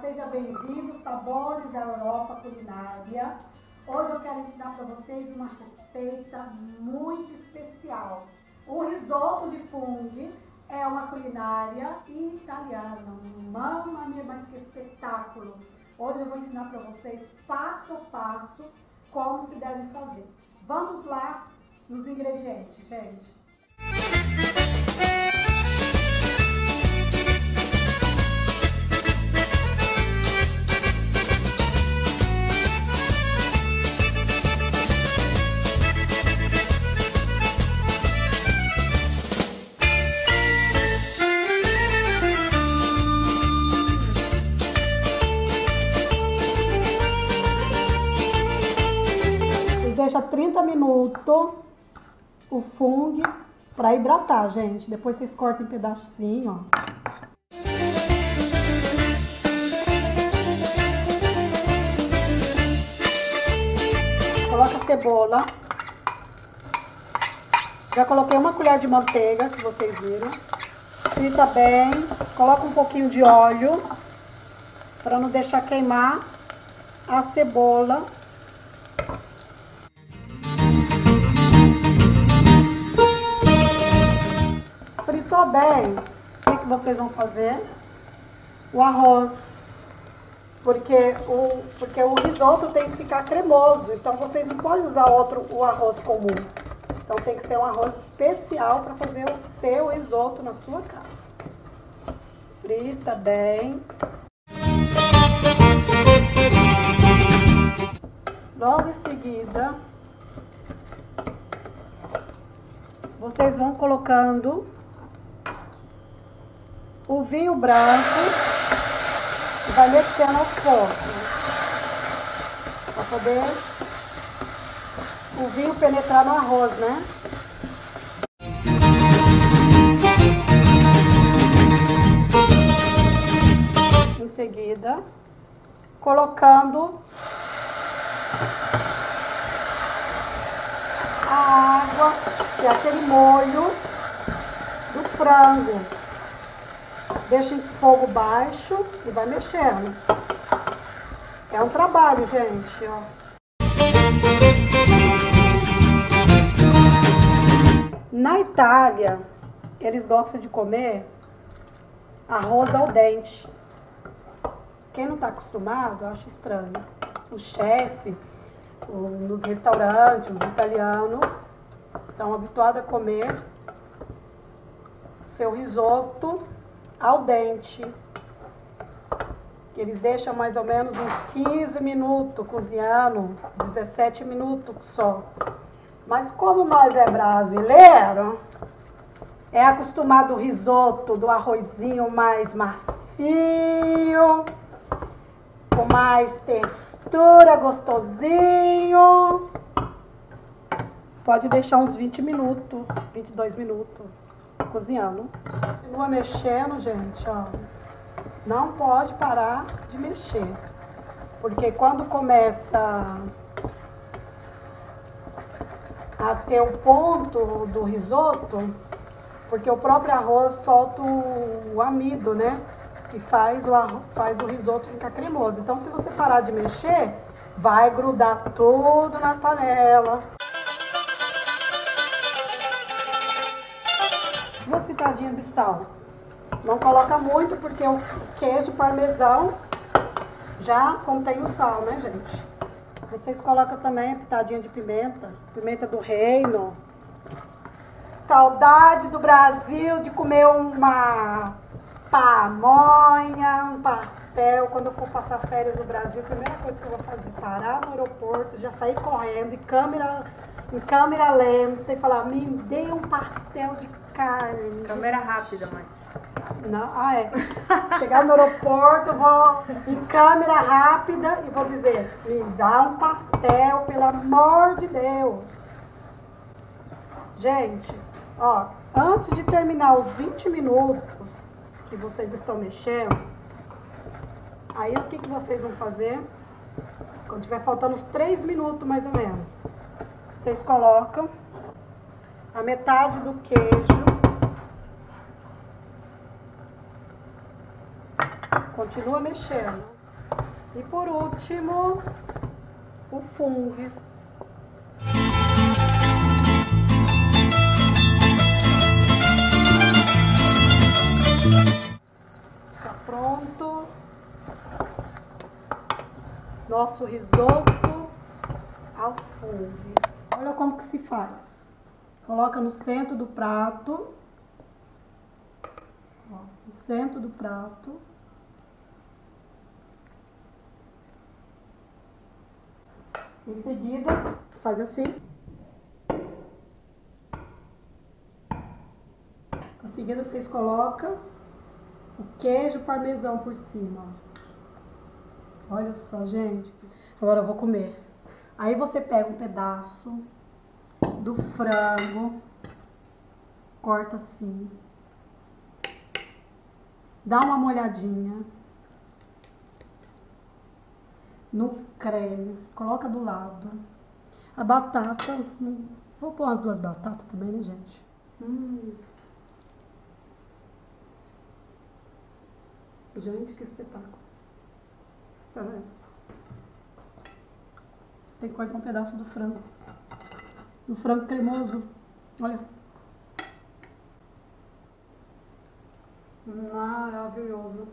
Seja bem-vindo, Sabores da Europa Culinária. Hoje eu quero ensinar para vocês uma receita muito especial. O risoto de fungo é uma culinária italiana. Mamma mia, mas que espetáculo! Hoje eu vou ensinar para vocês passo a passo como se deve fazer. Vamos lá nos ingredientes, gente. Deixa 30 minutos o fungo para hidratar, gente. Depois vocês cortam em pedacinho, ó. Coloca a cebola. Já coloquei uma colher de manteiga, se vocês viram. Frita bem. Coloca um pouquinho de óleo para não deixar queimar a cebola bem, o que, que vocês vão fazer? O arroz. Porque o, porque o risoto tem que ficar cremoso. Então vocês não podem usar outro o arroz comum. Então tem que ser um arroz especial para fazer o seu risoto na sua casa. Frita bem. Logo em seguida, vocês vão colocando o vinho branco e vai mexendo aos poucos. Para poder o vinho penetrar no arroz, né? Em seguida, colocando a água e aquele molho do frango. Deixa em fogo baixo e vai mexendo. É um trabalho, gente, ó. Na Itália, eles gostam de comer arroz ao dente. Quem não está acostumado, acha estranho. O chefe, nos restaurantes, os italianos, estão habituados a comer seu risoto ao dente. Que eles deixam mais ou menos uns 15 minutos cozinhando, 17 minutos só. Mas como nós é brasileiro, é acostumado o risoto do arrozinho mais macio, com mais textura, gostosinho. Pode deixar uns 20 minutos, 22 minutos cozinhando. Continua mexendo, gente, ó. Não pode parar de mexer. Porque quando começa a ter o ponto do risoto, porque o próprio arroz solta o amido, né? Que faz o, arroz, faz o risoto ficar cremoso. Então, se você parar de mexer, vai grudar tudo na panela. Duas pitadinhas de sal. Não coloca muito porque o queijo parmesão já contém o sal, né, gente? Vocês colocam também pitadinha de pimenta, pimenta do reino. Saudade do Brasil de comer uma pamonha, um pastel. Quando eu for passar férias no Brasil, a primeira coisa que eu vou fazer é parar no aeroporto, já sair correndo, em câmera, em câmera lenta e falar, me dê um pastel de carne. Câmera rápida, mãe. Não, ah, é. Chegar no aeroporto, vou em câmera rápida e vou dizer: me dá um pastel, pelo amor de Deus. Gente, ó, antes de terminar os 20 minutos que vocês estão mexendo, aí o que, que vocês vão fazer? Quando tiver faltando uns 3 minutos mais ou menos, vocês colocam a metade do queijo Continua mexendo. E por último, o fungo. Está pronto. Nosso risoto ao fungo. Olha como que se faz. Coloca no centro do prato. Ó, no centro do prato. Em seguida, faz assim. Em seguida, vocês colocam o queijo parmesão por cima. Olha só, gente. Agora eu vou comer. Aí você pega um pedaço do frango, corta assim, dá uma molhadinha no creme, coloca do lado. A batata, hum, vou pôr as duas batatas também, né, gente? Hum. Gente, que espetáculo. Tá vendo? Tem que cortar um pedaço do frango. Do frango cremoso. Olha. Maravilhoso.